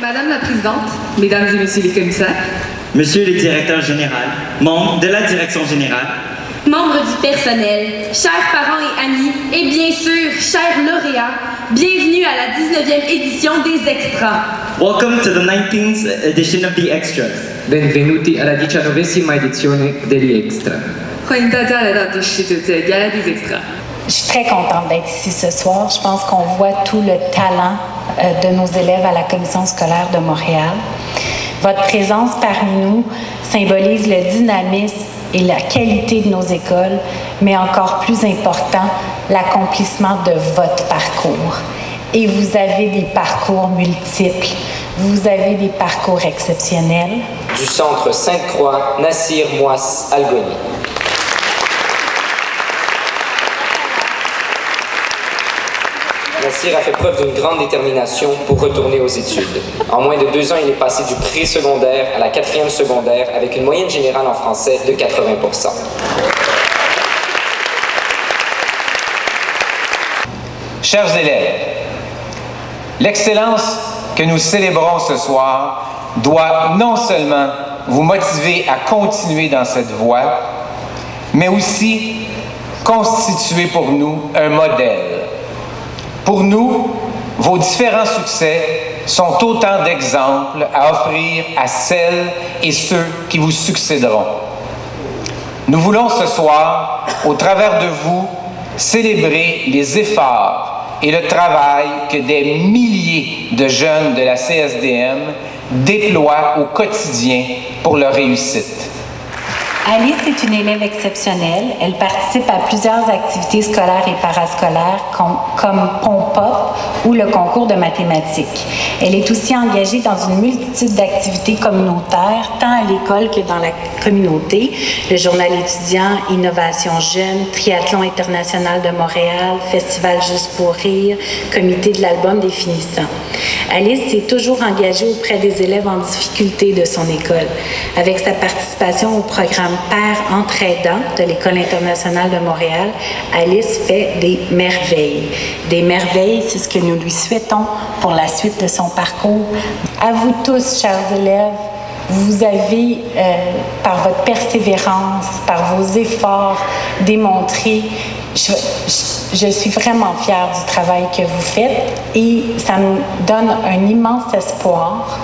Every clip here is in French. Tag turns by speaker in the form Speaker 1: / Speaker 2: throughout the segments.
Speaker 1: Madame la Présidente, Mesdames et Messieurs les commissaires,
Speaker 2: Monsieur le Directeur Général, membre de la Direction Générale,
Speaker 3: membres du personnel, chers parents et amis, et bien sûr, chers lauréats, bienvenue à la 19e édition des Extras.
Speaker 2: Welcome to the 19th edition of the Extras.
Speaker 4: Benvenuti alla diciannovesima edizione degli Extra.
Speaker 1: Alla.
Speaker 5: Je suis très contente d'être ici ce soir. Je pense qu'on voit tout le talent euh, de nos élèves à la Commission scolaire de Montréal. Votre présence parmi nous symbolise le dynamisme et la qualité de nos écoles, mais encore plus important, l'accomplissement de votre parcours. Et vous avez des parcours multiples, vous avez des parcours exceptionnels.
Speaker 6: du centre Sainte-Croix, Nassir Mouas Algoni. Nassir a fait preuve d'une grande détermination pour retourner aux études. En moins de deux ans, il est passé du pré-secondaire à la quatrième secondaire avec une moyenne générale en français de 80%
Speaker 7: Chers élèves, l'excellence que nous célébrons ce soir doit non seulement vous motiver à continuer dans cette voie, mais aussi constituer pour nous un modèle. Pour nous, vos différents succès sont autant d'exemples à offrir à celles et ceux qui vous succéderont. Nous voulons ce soir, au travers de vous, célébrer les efforts et le travail que des milliers de jeunes de la CSDM déploient au quotidien pour leur réussite.
Speaker 5: Alice est une élève exceptionnelle. Elle participe à plusieurs activités scolaires et parascolaires com- comme Pont-Pop ou le concours de mathématiques. Elle est aussi engagée dans une multitude d'activités communautaires, tant à l'école que dans la communauté. Le journal étudiant, Innovation Jeune, Triathlon international de Montréal, Festival Juste pour rire, Comité de l'album définissant. Alice s'est toujours engagée auprès des élèves en difficulté de son école. Avec sa participation au programme Père entraidant de l'École internationale de Montréal, Alice fait des merveilles. Des merveilles, c'est ce que nous lui souhaitons pour la suite de son parcours. À vous tous, chers élèves, vous avez, euh, par votre persévérance, par vos efforts, démontré, je suis vraiment fière du travail que vous faites et ça me donne un immense espoir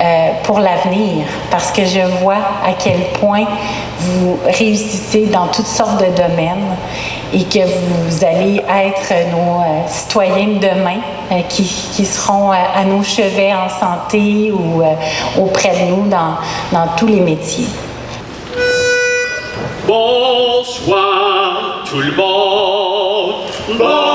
Speaker 5: euh, pour l'avenir parce que je vois à quel point vous réussissez dans toutes sortes de domaines et que vous allez être nos euh, citoyens de demain euh, qui, seront euh, à nos chevets en santé ou auprès de nous dans, tous les métiers.
Speaker 8: Bonsoir tout le monde. Bonsoir.